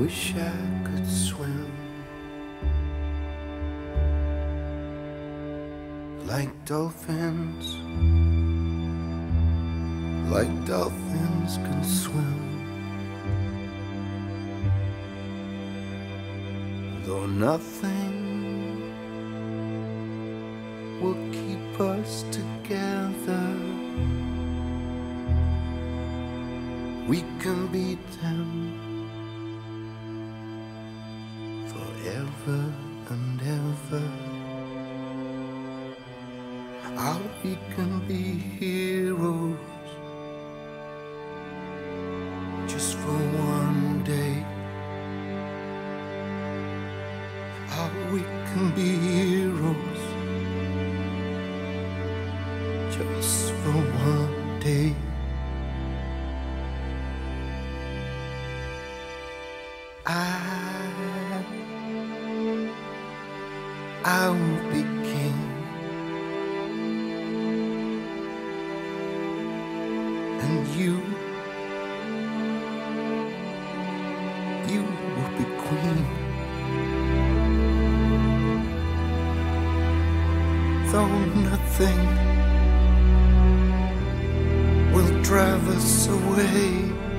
wish I could swim like dolphins, like dolphins can swim. Though nothing will keep us together, we can beat them forever and ever. How we can be heroes just for one day. How we can be heroes just for one day. I, I will be king, and you, you will be queen. Though nothing will drive us away.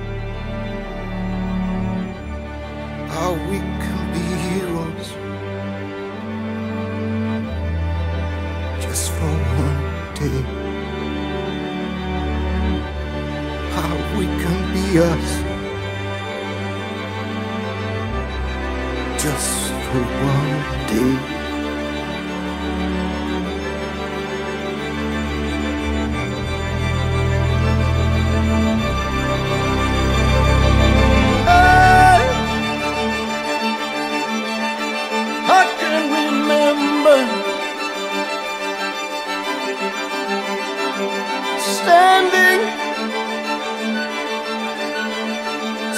Just for one day. How we can be us just for one day. Standing,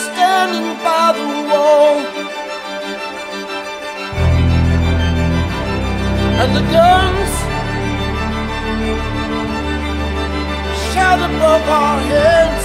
standing by the wall, and the guns shout above our heads.